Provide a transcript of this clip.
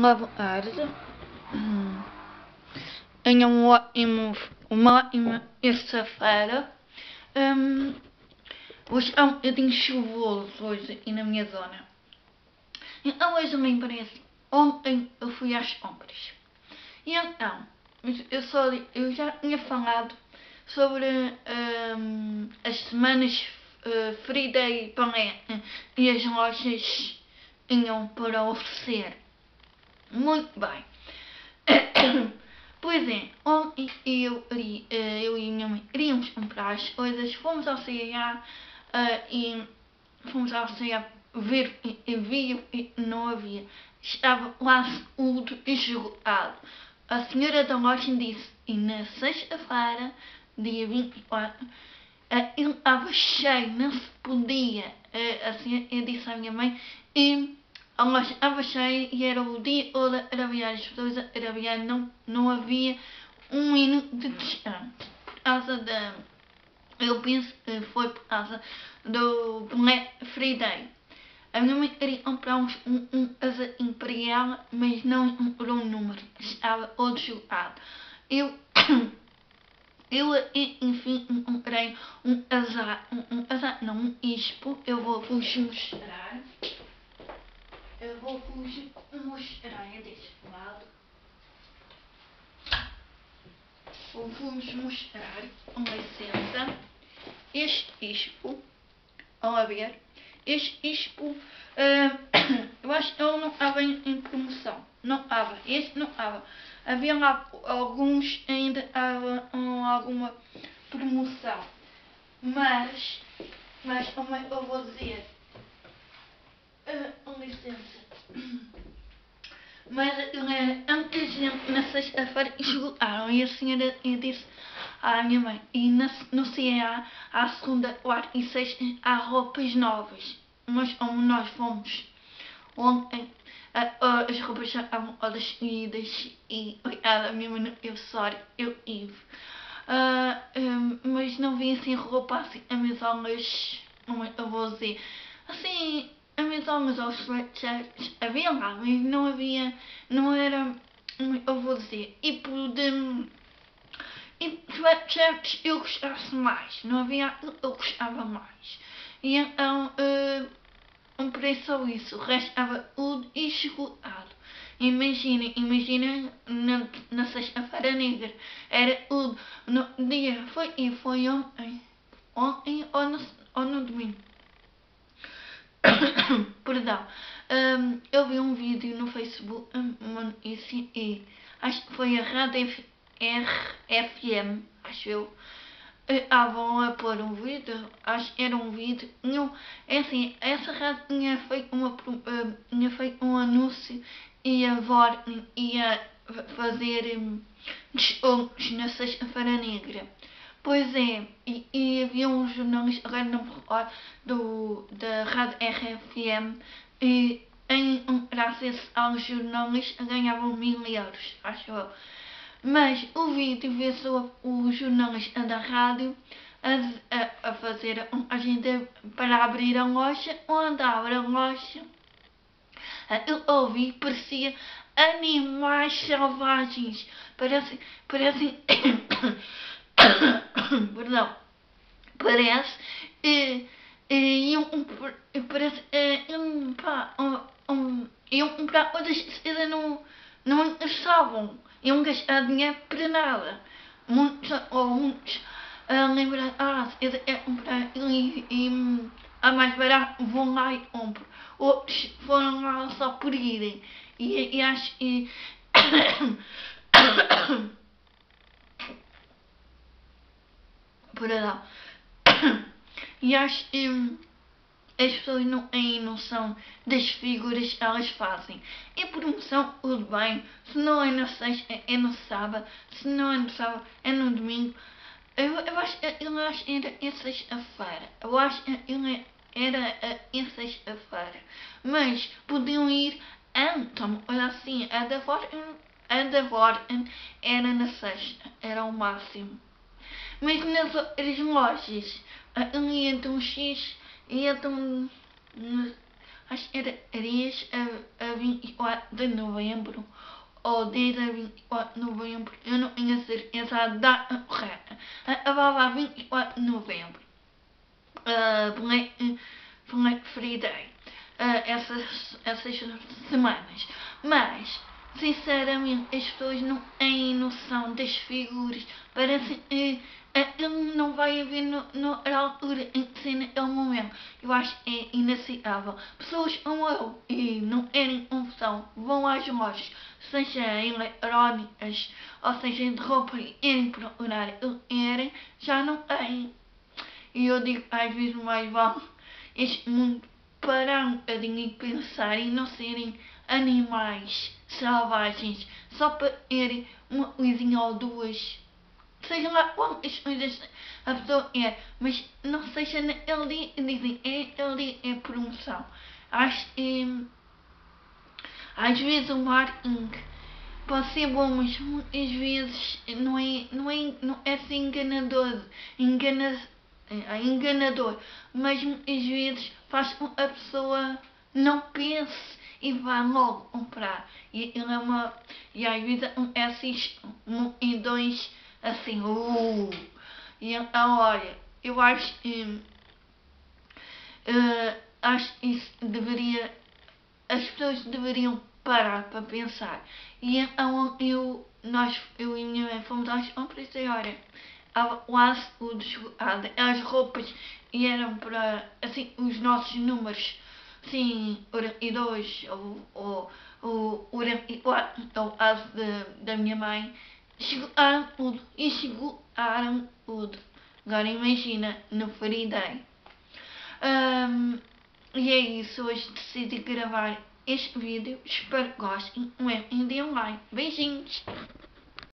Boa tarde. Tenha um ótimo, uma ótima terça-feira. Um, hoje é um bocadinho chuvoso hoje aqui na minha zona. Então hoje também parece. Ontem eu fui às compras. E então, eu, só, eu já tinha falado sobre um, as semanas uh, Friday e as lojas tinham para oferecer. Muito bem. Pois é, ontem eu, eh, eu e a minha mãe queríamos comprar as coisas, fomos ao CA uh, eh, e fomos ao CA ver e havia e não havia. Estava quase tudo esgotado. A senhora da loja disse, e na sexta-feira, dia 24, uh, ele estava cheio, não se podia. Uh, eu disse à minha mãe, e mas estava e era o dia todo a trabalhar, as pessoas a não, não havia um minuto de descanso. Por causa da. Eu penso que foi por causa do Black Friday. A minha mãe queria comprar um, um, um asa imperial, mas não comprou um número, estava todo jogado. Eu. Eu, enfim, comprei um azar, um, um azar, não, um ispo, eu vou vos mostrar. Eu vou mostrar deste lado. Vou-vos mostrar, com licença, este ispo. Vamos ver. Este ispo, uh, eu acho que ele não estava em, em, promoção. Não estava. Este não estava. Havia lá alguns ainda estava um, alguma promoção. Mas, mas como eu vou dizer? Uh, licença. Mas uh, antes, na sexta-feira, esgotaram e a senhora disse à minha mãe: e na, no CEA, à segunda, quarta e sexta, há roupas novas. Mas como nós fomos ontem, uh, uh, as roupas já estavam todas seguidas e a minha mãe eu sorry, eu tive. Uh, um, mas não vi assim roupa assim, amizolas, como é eu vou dizer, assim, amizolas ou sweatshirts, havia lá, mas não havia, não era, eu vou dizer, tipo de, e sweatshirts eu gostasse mais, não havia, eu gostava mais. E então, uh, um preço isso, o resto estava tudo esgotado. Imaginem, imaginem na, na sexta-feira negra, era tudo, no dia, foi, e foi ontem, ontem ou no, ou no domingo. Perdão. Um, eu vi um vídeo no Facebook e, e acho que foi a Rádio RFM, acho eu. Estavam a pôr um vídeo, acho que era um vídeo. Não, é assim, essa rádio tinha feito, uma, uh, tinha feito um anúncio e a VOR ia fazer um, descontos na Sexta-feira Negra. Pois é, e, e havia um jornalista, agora não me recordo, do, da Rádio RFM, e em, graças aos jornalistas ganhavam mil euros, acho eu. Mas o vídeo vê-se o, o jornalista da rádio a, a, a fazer a gente para abrir a loja, onde abre a loja, eu ouvi, parecia animais selvagens, parece, parece perdão, parece, e, e um, parece, um, pá, um, um, iam comprar coisas que não, não interessavam, iam gastar dinheiro para nada, muitos, ou muitos, a lembrar, ah, se é comprar e, e a mais barato, vão lá e compram, outros foram lá só por irem, e, e acho, e, E acho que as pessoas não têm noção das figuras que elas fazem. E promoção, tudo bem. Se não é na sexta, é no sábado. Se não é no sábado, é no domingo. Eu, eu acho, eu acho que era em sexta-feira. Eu acho que ele era em sexta-feira. Mas podiam ir antes. Olha assim, a da era na sexta. Era o máximo. Mas nas outras lojas, ali um X que era 10 a, a 24 de novembro ou 10 a 24 de novembro, eu não tenho certeza a data correta. Acabava 24 de novembro. Uh, Black, Black Friday. Uh, essas, essas semanas. Mas Sinceramente, as pessoas não têm noção das figuras. Parece que ele não vai haver no, no, na altura em que ser naquele momento. Eu acho é inaceitável. Pessoas como eu e não terem confusão vão às lojas, seja eletrónicas ou seja de roupa e irem procurar o que querem, já não têm. E eu digo às vezes mais vale este mundo parar um bocadinho e pensar e não serem animais selvagens só para terem uma coisinha ou duas. Seja lá quantas coisas a pessoa é, mas não seja dia, dizem, é ali é promoção. Acho que às vezes o marketing pode ser bom, mas muitas vezes não é, não é, não é assim enganador, engana, é enganador, mas muitas vezes faz a pessoa não pense e vai logo comprar. E ele é uma. E às vezes esses multidões assim, uh, e então, olha, eu acho que. Uh, acho que isso deveria. As pessoas deveriam parar para pensar. E então eu, nós, eu e minha mãe fomos às compras e olha, quase as roupas e eram para assim os nossos números sim, e dois, ou, ou, ou, e quatro, então, as de, da minha mãe, chegaram tudo e chegaram tudo. Agora imagina, no Friday. Um, e é isso, hoje decidi gravar este vídeo. Espero que gostem. Um é dia online. Beijinhos!